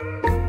Bye.